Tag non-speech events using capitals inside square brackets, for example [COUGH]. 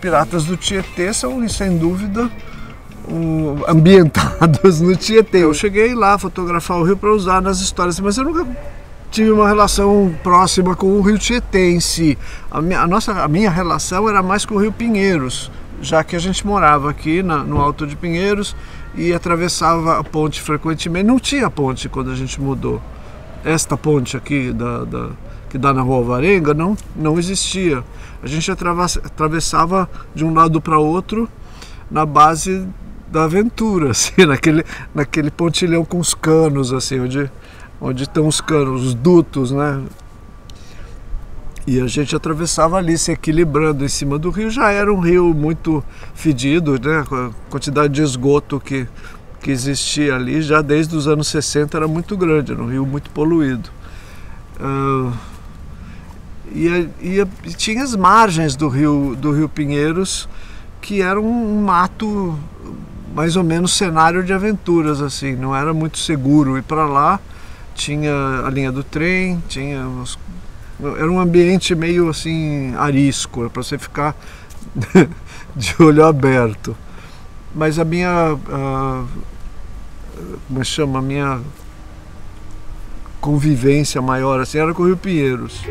piratas do Tietê são, sem dúvida, ambientados no Tietê. Eu cheguei lá a fotografar o rio para usar nas histórias, mas eu nunca tive uma relação próxima com o rio Tietê em si. A minha, a nossa, a minha relação era mais com o rio Pinheiros, já que a gente morava aqui na, no Alto de Pinheiros e atravessava a ponte frequentemente. Não tinha ponte quando a gente mudou. Esta ponte aqui da, da que dá na Rua Varenga não, não existia. A gente atravessava de um lado para outro na base da aventura, [LAUGHS] assim, naquele, naquele pontilhão com os canos, assim, onde, onde estão os canos, os dutos, né? E a gente atravessava ali, se equilibrando em cima do rio. Já era um rio muito fedido, né? A quantidade de esgoto que, que existia ali, já desde os anos 60, era muito grande, era um rio muito poluído. Uh, e, e, e, tinha as margens do rio, do rio Pinheiros, que era um mato mais ou menos cenário de aventuras assim, não era muito seguro ir para lá. Tinha a linha do trem, tinha uns, era um ambiente meio assim arisco, para você ficar [LAUGHS] de olho aberto. Mas a minha como é chama, a minha convivência maior assim era com o Rio Pinheiros.